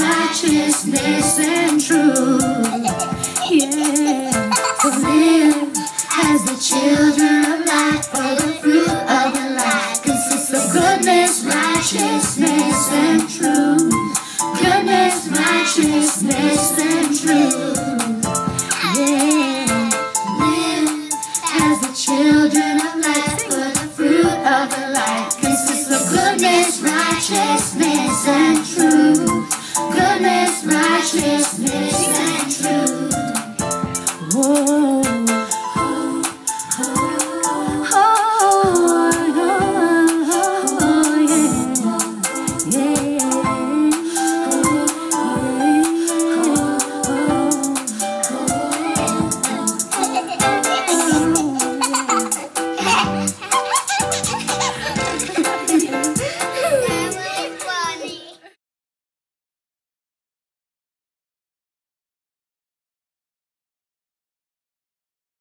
righteousness and truth. Yeah, for live as the children of light, for the fruit of the light consists of goodness, righteousness, and truth. Goodness, righteousness, and truth. Christmas.